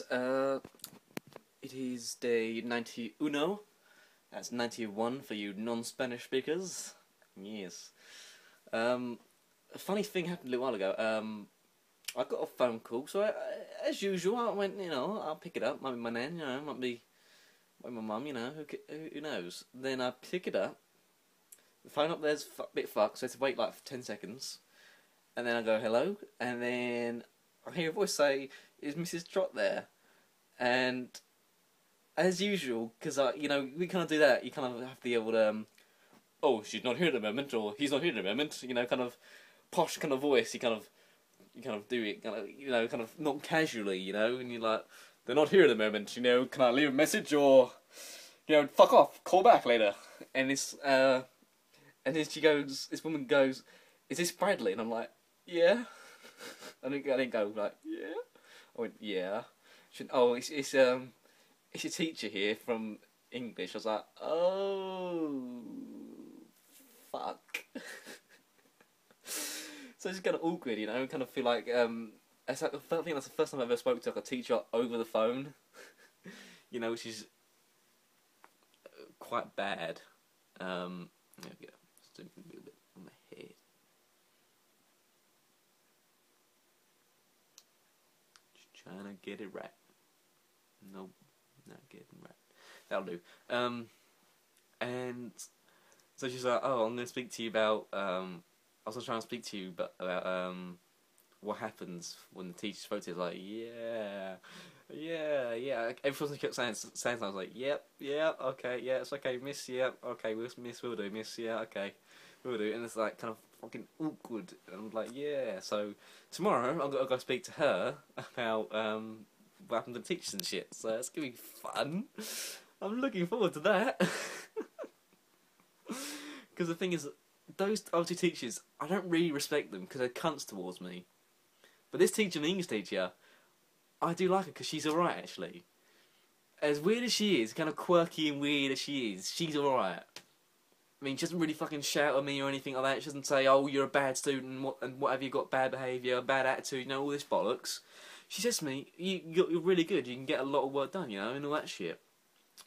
Uh, it is day 91. That's 91 for you non-Spanish speakers. Yes. Um, a funny thing happened a little while ago. Um, I got a phone call, so I, as usual, I went, you know, I'll pick it up. Might be my nan, you know, might be, might be my mum, you know, who, who, knows? Then I pick it up. The phone up there's a bit fucked, so I have to wait like for 10 seconds. And then I go, hello, and then I hear a voice say, is Mrs. Trot there? And as usual, because I, you know, we kind of do that. You kind of have the old, um, oh, she's not here at the moment, or he's not here at the moment. You know, kind of posh kind of voice. You kind of, you kind of do it, kind of, you know, kind of not casually, you know, and you're like, they're not here at the moment. You know, can I leave a message or, you know, fuck off, call back later. And it's, uh, and then she goes, this woman goes, is this Bradley? And I'm like, yeah. I didn't, I didn't go like, yeah. I went, yeah. She went, oh, it's, it's, um, it's your teacher here from English. I was like, oh, fuck. so it's kind of awkward, you know, I kind of feel like, um, it's like the first thing. that's the first time I ever spoke to like, a teacher over the phone, you know, which is quite bad. Um, there we go. Just a little bit on my head. Just trying to get it right. Nope, not getting right. That'll do. Um, and so she's like, "Oh, I'm going to speak to you about." Um, I was trying to speak to you, but about um, what happens when the teacher spoke to you. Like, yeah, yeah, yeah. Every person kept saying, saying, I was like, "Yep, yeah, okay, yeah, it's okay, Miss, yeah, okay, we'll, Miss, will do, Miss, yeah, okay, we'll do." And it's like kind of fucking awkward. And I'm like, "Yeah." So tomorrow I'm gonna go speak to her about um, what happened to the teachers and shit. So it's gonna be fun. I'm looking forward to that. Because the thing is, those other two teachers, I don't really respect them because they're cunts towards me. But this teacher, the English teacher, I do like her because she's alright actually. As weird as she is, kind of quirky and weird as she is, she's alright. I mean, she doesn't really fucking shout at me or anything like that. She doesn't say, "Oh, you're a bad student," what, and what have you got? Bad behaviour, bad attitude, you know, all this bollocks. She says to me, you, "You're really good. You can get a lot of work done, you know, and all that shit."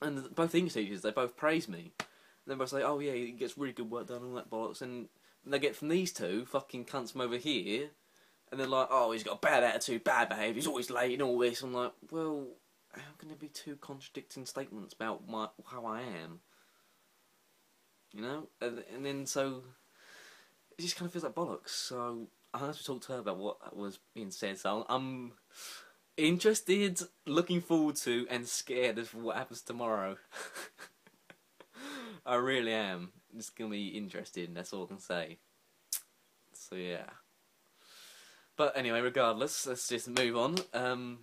And both English teachers, they both praise me. And they both say, "Oh yeah, he gets really good work done, and all that bollocks." And they get from these two fucking cunts from over here, and they're like, "Oh, he's got a bad attitude, bad behaviour, he's always late, and all this." I'm like, "Well, how can there be two contradicting statements about my how I am?" You know, and, and then so it just kind of feels like bollocks. So I have to talk to her about what was being said. So I'm interested, looking forward to, and scared of what happens tomorrow. I really am. It's gonna be interesting. That's all I can say. So yeah. But anyway, regardless, let's just move on. Um,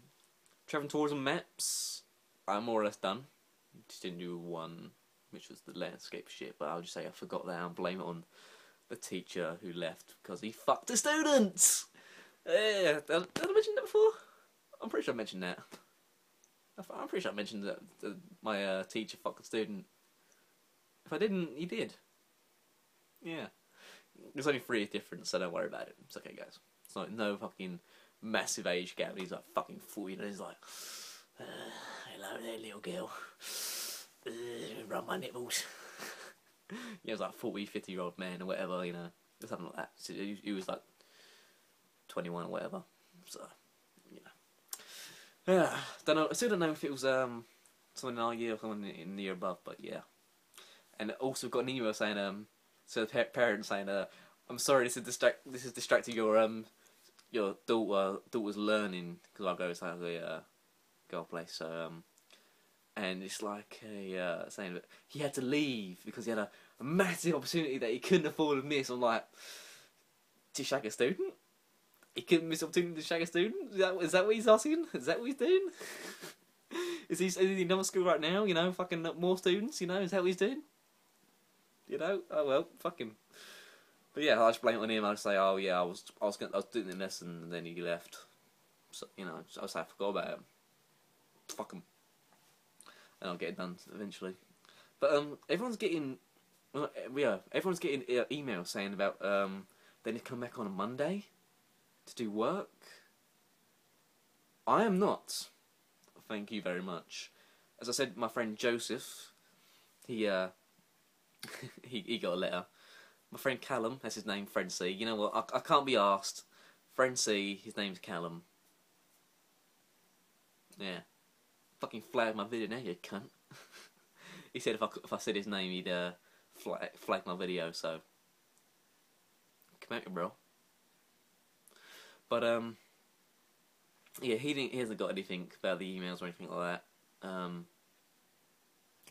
travel tourism maps. I'm more or less done. Just didn't do one which was the landscape shit, but I'll just say I forgot that and blame it on the teacher who left because he fucked the students. Yeah, did, I mention that before? I'm pretty sure I mentioned that. I'm pretty sure I mentioned that, that my uh, teacher fucked a student. If I didn't, he did. Yeah. There's only three difference, so don't worry about it. It's okay, guys. It's not no fucking massive age gap. He's like fucking 40 and he's like, uh, hello there, little girl rub my nipples. he was like 40, 50 year old man or whatever, you know, something like that. So he, he was like 21 or whatever. So, you know. Yeah, don't know. I still don't know if it was um someone in our year or someone in the year above, but yeah. And also got an email saying um, so the parents saying uh, I'm sorry, this is distract, this is distracting your um, your daughter daughter's learning because I go to a uh, girl place. So um, and it's like a uh, saying that he had to leave because he had a, a, massive opportunity that he couldn't afford to miss. I'm like, to shag a student? He couldn't miss opportunity to shag a student? Is that, is that what he's asking? Is that what he's doing? is he is he in another school right now? You know, fucking more students. You know, is that what he's doing? You know, oh well, fuck him. But yeah, I just blame it on him. I just say, oh yeah, I was I was gonna, I was doing the lesson and then he left. So you know, I was like, I forgot about him. Fuck him and I'll get it done eventually. But um, everyone's getting, well, yeah, everyone's getting uh, emails saying about um, they need to come back on a Monday to do work. I am not. Thank you very much. As I said, my friend Joseph, he uh, he he got a letter. My friend Callum, that's his name, friend C. You know what? I, I can't be asked. Friend C, his name's Callum. Yeah. Fucking flag my video now, you cunt. he said if I if I said his name, he'd uh, flag flag my video. So come me, bro. But um, yeah, he didn't. He hasn't got anything about the emails or anything like that. Um,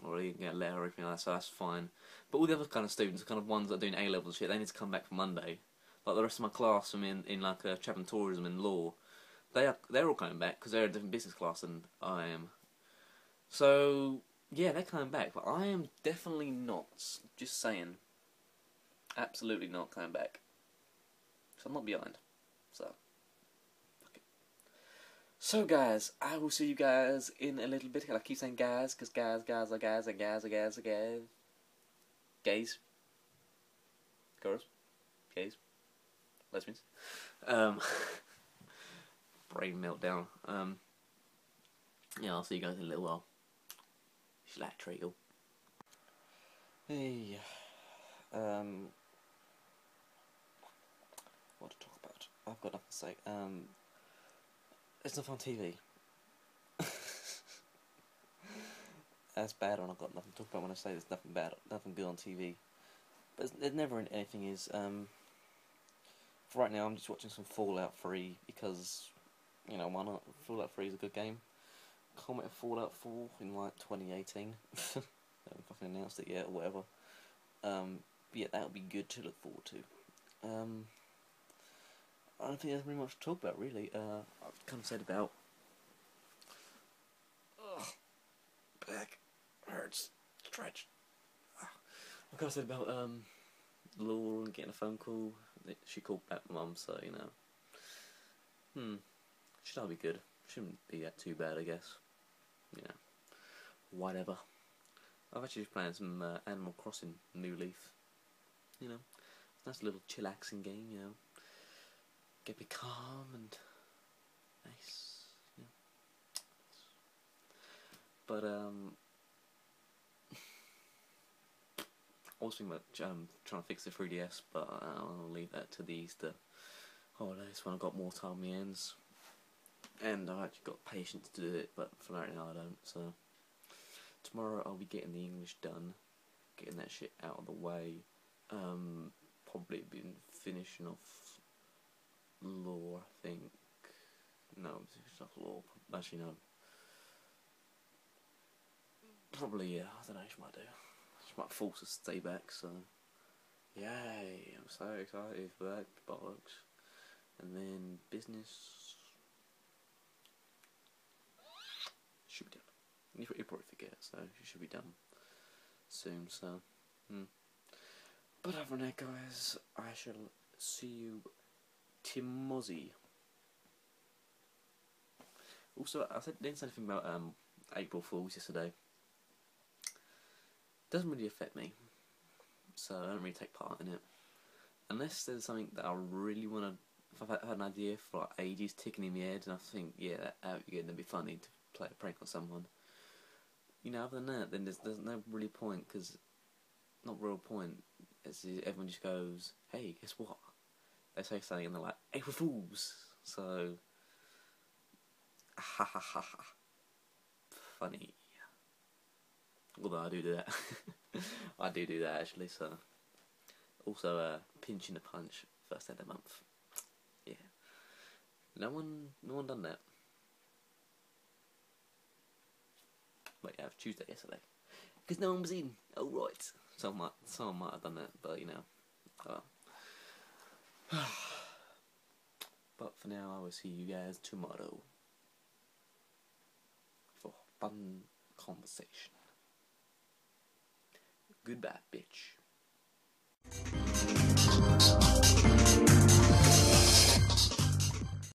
or he didn't get a letter or anything like that, so that's fine. But all the other kind of students, the kind of ones that are doing A level shit, they need to come back for Monday. Like the rest of my class, I'm in in like uh, and tourism and law. They are they're all coming back because they're a different business class than I am. So yeah, they're coming back, but I am definitely not. Just saying, absolutely not coming back. So I'm not behind. So. So guys, I will see you guys in a little bit. I keep saying guys, because guys, guys are guys, and guys are guys are guys. Gays. Girls. Gays. Lesbians. Um, brain meltdown. Um, yeah, I'll see you guys in a little while. Slack treacle. Hey. Um, what to talk about? I've got nothing to say. Um, it's not on TV. That's bad when I've got nothing to talk about when I say there's nothing bad, nothing good on TV. But there's never anything is. Um, for right now, I'm just watching some Fallout 3 because, you know, why not? Fallout 3 is a good game. Comment Fallout 4 in like 2018. haven't fucking announced it yet or whatever. Um, yeah, that would be good to look forward to. Um, I don't think there's very much to talk about really. Uh, I've kind of said about. Ugh, back hurts. Stretch. I've kind of said about um, Laura and getting a phone call. She called back mum, so you know. Hmm. Should all be good. Shouldn't be that too bad, I guess. You know. Whatever. I've actually just playing some uh, Animal Crossing New Leaf. You know, nice little chillaxing game. You know, get me calm and nice. You know. But um, I was thinking about um, trying to fix the 3DS, but I'll leave that to the Easter holidays when I've got more time on my hands. And I've actually got patience to do it, but for right now I don't, so. Tomorrow I'll be getting the English done, getting that shit out of the way. Um, probably been finishing off law, I think. No, off law. Actually, no. Probably, yeah, I don't know, she might do. She might force us to stay back, so. Yay, I'm so excited for that bollocks. And then business. Should be done. You probably forget, so you should be done soon. So, hmm. but other than that, guys, I shall see you Timozzy. Also, I said didn't say anything about um, April Fools yesterday. Doesn't really affect me, so I don't really take part in it. Unless there's something that I really want to. If I've had an idea for like ages ticking in my head, and I think, yeah, that would be good, it'd be funny to play a prank on someone you know, other than that, then there's there's no really point because not real point. It's, everyone just goes, "Hey, guess what?" They say something and they're like, "April Fools." So, ha ha ha ha, funny. Although I do do that, I do do that actually. So, also uh, pinching a punch first end of the month. Yeah, no one, no one done that. Wait, yeah, uh, Tuesday yesterday. Because no one was in. Oh, right. Someone might, someone might have done that, but you know. Oh. but for now, I will see you guys tomorrow for fun conversation. Goodbye, bitch.